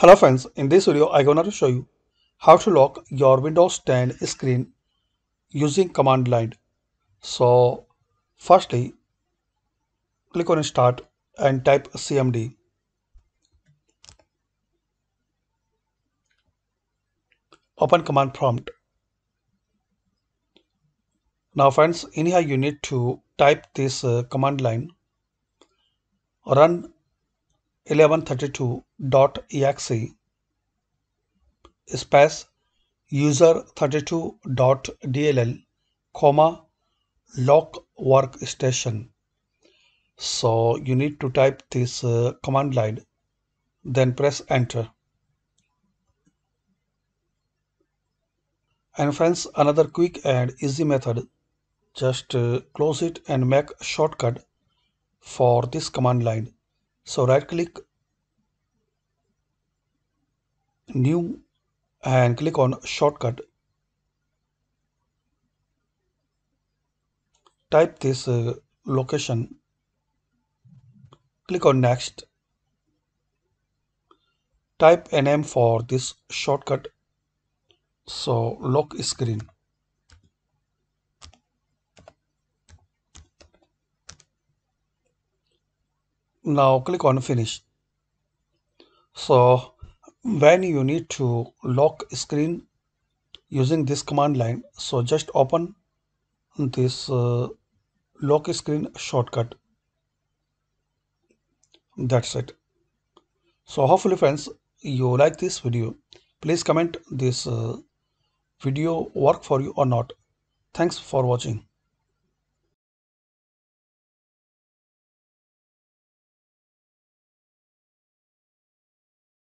Hello friends, in this video I'm going to show you how to lock your Windows 10 screen using command line. So firstly, click on start and type cmd. Open command prompt. Now friends, in here you need to type this uh, command line run 1132.exe space user32.dll comma lock workstation so you need to type this uh, command line then press enter. And friends another quick and easy method. Just uh, close it and make shortcut for this command line so right click new and click on shortcut. Type this uh, location. Click on next. Type a name for this shortcut. So lock screen now click on finish. So when you need to lock screen using this command line so just open this uh, lock screen shortcut. That's it. So hopefully friends you like this video. Please comment this uh, video work for you or not. Thanks for watching